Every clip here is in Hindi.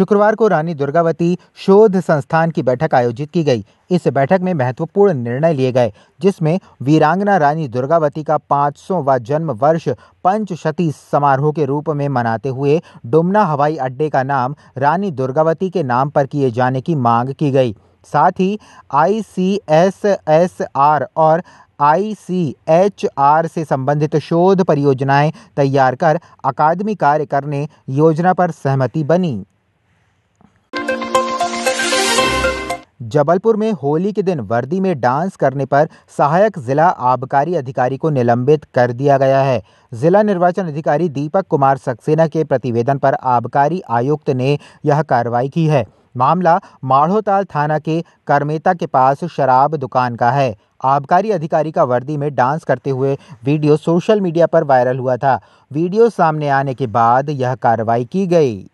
शुक्रवार को रानी दुर्गावती शोध संस्थान की बैठक आयोजित की गई। इस बैठक में महत्वपूर्ण निर्णय लिए गए, जिसमें वीरांगना रानी दुर्गावती का 500वां जन्म वर्ष पंचशती समारोह के रूप में मनाते हुए डुमना हवाई अड्डे का नाम रानी दुर्गावती के नाम पर किए जाने की मांग की गई। साथ ही आईसीएसएसआर और आईसीएचआर से संबंधित शोध परियोजनाएँ तैयार कर अकादमी कार्य करने योजना पर सहमति बनी। जबलपुर में होली के दिन वर्दी में डांस करने पर सहायक जिला आबकारी अधिकारी को निलंबित कर दिया गया है। जिला निर्वाचन अधिकारी दीपक कुमार सक्सेना के प्रतिवेदन पर आबकारी आयुक्त ने यह कार्रवाई की है। मामला माढ़ोताल थाना के करमेता के पास शराब दुकान का है। आबकारी अधिकारी का वर्दी में डांस करते हुए वीडियो सोशल मीडिया पर वायरल हुआ था। वीडियो सामने आने के बाद यह कार्रवाई की गई।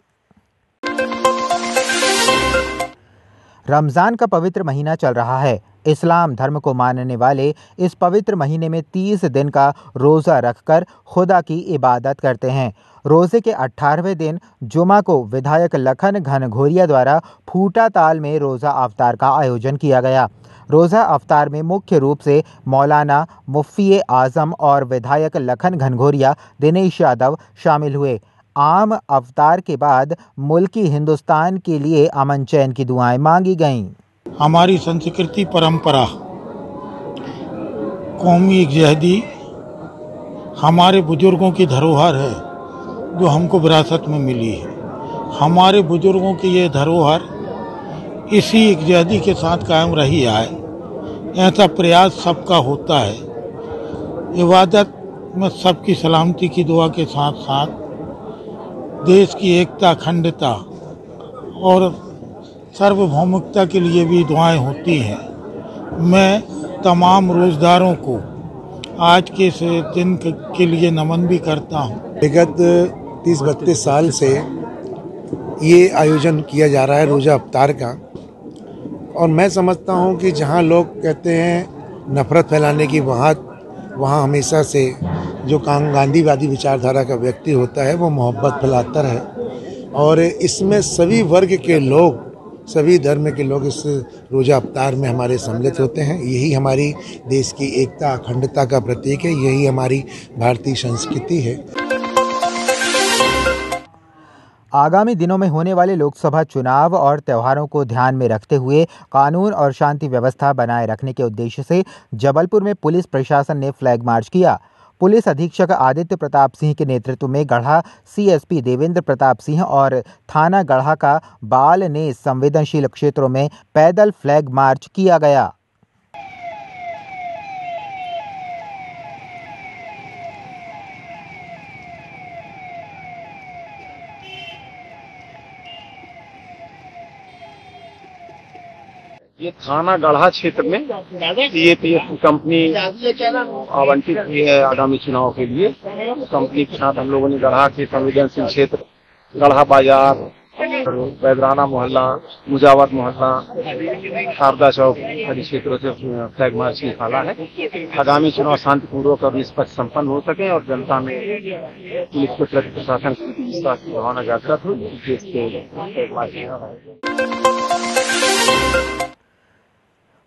रमज़ान का पवित्र महीना चल रहा है। इस्लाम धर्म को मानने वाले इस पवित्र महीने में तीस दिन का रोज़ा रखकर खुदा की इबादत करते हैं। रोज़े के अट्ठारहवें दिन जुमा को विधायक लखन घनघोरिया द्वारा फूटा ताल में रोज़ा अवतार का आयोजन किया गया। रोज़ा अवतार में मुख्य रूप से मौलाना मुफ्ती आज़म और विधायक लखन घनघोरिया दिनेश यादव शामिल हुए। आम अवतार के बाद मुल्की हिंदुस्तान के लिए अमन चैन की दुआएँ मांगी गईं। हमारी संस्कृति परंपरा, कौमी जहदी, हमारे बुज़ुर्गों की धरोहर है जो हमको विरासत में मिली है। हमारे बुज़ुर्गों की ये धरोहर इसी जहदी के साथ कायम रही है ऐसा प्रयास सबका होता है। इबादत में सबकी सलामती की दुआ के साथ साथ देश की एकता, अखंडता और सार्वभौमिकता के लिए भी दुआएँ होती हैं मैं तमाम रोजदारों को आज के दिन के लिए नमन भी करता हूँ। विगत तीस बत्तीस साल से ये आयोजन किया जा रहा है रोजा अवतार का और मैं समझता हूँ कि जहाँ लोग कहते हैं नफरत फैलाने की वहाँ वहाँ हमेशा से जो गांधीवादी विचारधारा का व्यक्ति होता है, वो मोहब्बत फैलाता है और इसमें सभी वर्ग के लोग, सभी धर्म के लोग इस रोजा अवतार में हमारे सम्मिलित होते हैं। यही हमारी देश की एकता, अखंडता का प्रतीक है। यही हमारी भारतीय संस्कृति है। आगामी दिनों में होने वाले लोकसभा चुनाव और त्योहारों को ध्यान में रखते हुए कानून और शांति व्यवस्था बनाए रखने के उद्देश्य से जबलपुर में पुलिस प्रशासन ने फ्लैग मार्च किया। पुलिस अधीक्षक आदित्य प्रताप सिंह के नेतृत्व में गढ़ा सीएसपी देवेंद्र प्रताप सिंह और थाना गढ़ा का बाल ने संवेदनशील क्षेत्रों में पैदल फ्लैग मार्च किया गया। ये थाना गढ़ा क्षेत्र में ये कंपनी आवंटित हुई है आगामी चुनाव के लिए। कंपनी के साथ हम लोगों ने गढ़ा के संवेदनशील क्षेत्र, गढ़ा बाज़ार बैदराना मोहल्ला, मुजावत मोहल्ला, शारदा चौक आदि क्षेत्रों से फ्लैग मार्च निकाला है। आगामी चुनाव शांतिपूर्वक और निष्पक्ष संपन्न हो सके और जनता में पुलिस के प्रति प्रशासन की भावना जागृत हो फ्लैग मार्च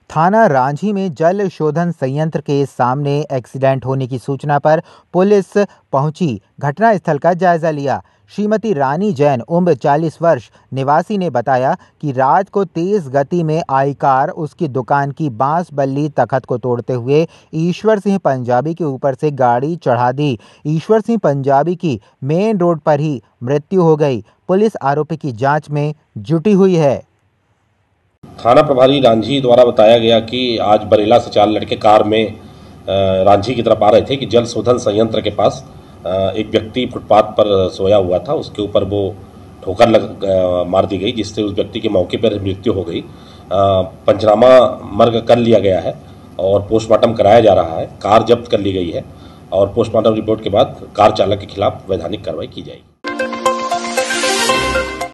थाना रांझी में जल शोधन संयंत्र के सामने एक्सीडेंट होने की सूचना पर पुलिस पहुँची। घटनास्थल का जायजा लिया। श्रीमती रानी जैन, उम्र 40 वर्ष, निवासी ने बताया कि रात को तेज गति में आई कार उसकी दुकान की बाँस बल्ली तखत को तोड़ते हुए ईश्वर सिंह पंजाबी के ऊपर से गाड़ी चढ़ा दी। ईश्वर सिंह पंजाबी की मेन रोड पर ही मृत्यु हो गई। पुलिस आरोपी की जाँच में जुटी हुई है। थाना प्रभारी रांझी द्वारा बताया गया कि आज बरेला से चार लड़के कार में रांझी की तरफ़ आ रहे थे कि जल शोधन संयंत्र के पास एक व्यक्ति फुटपाथ पर सोया हुआ था। उसके ऊपर वो ठोकर लग मार दी गई, जिससे उस व्यक्ति के मौके पर मृत्यु हो गई। पंचनामा मर्ग कर लिया गया है और पोस्टमार्टम कराया जा रहा है। कार जब्त कर ली गई है और पोस्टमार्टम रिपोर्ट के बाद कार चालक के खिलाफ वैधानिक कार्रवाई की जाएगी।